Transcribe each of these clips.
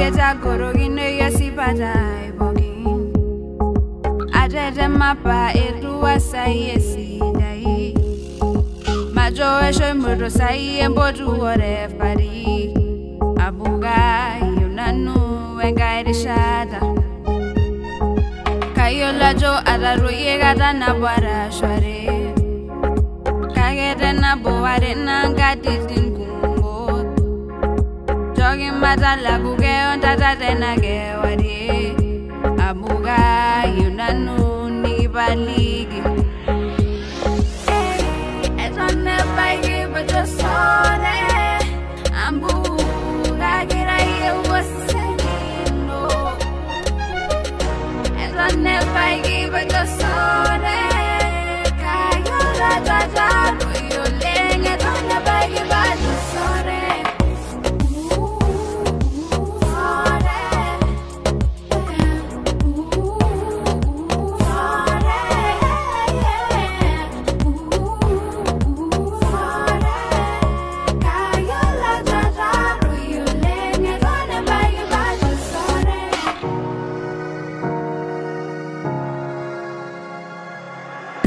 yeta gorogine yasipatai bogin atete mapa etuwa sai esidai majo esho imurto sai embotu orefari abuga yunanu engairishata kayolajo ataroyie kata nabo arashare kakete nabo are nankatitin joki matalaku keon tata tena kewarie abuga yunanu nikipaliki eton ebaiki bojo sore ambuga kirayie wosenino eton ebaiki bojo sore kayola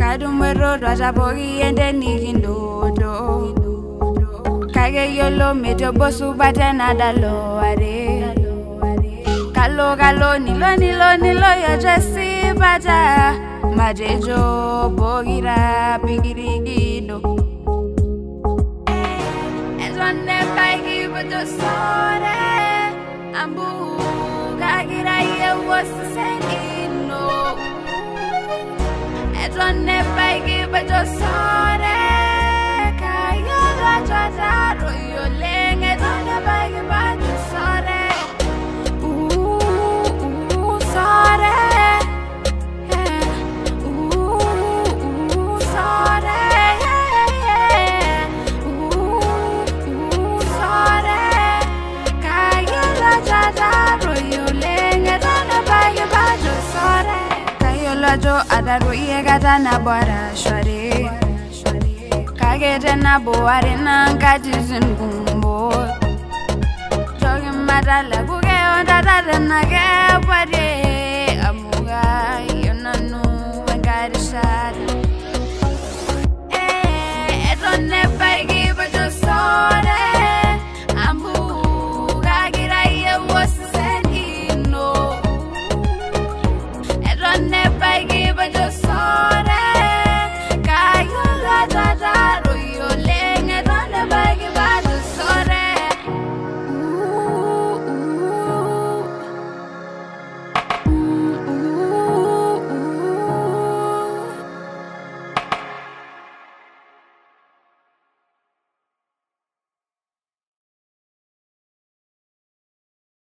Kadume rajabogi and then Nikindo. Kage yolo meto bosu batana daloare. Kalo kalo nilo nilo nilo ya jesi bata. Majejo bogira pigirigido. Ezwane paigi buto sore. Ambu gagira ye was sending. Yoleng etonebaikipatusore sore sore sore kayolajataro yoleng etonebaikipatusore kayolajo Kadaruye katana bwara shware. Kakete na buwari na nkati zinkumbo Choki matala kukeyo tatata na kepwade Amuga yonanu wenkari shari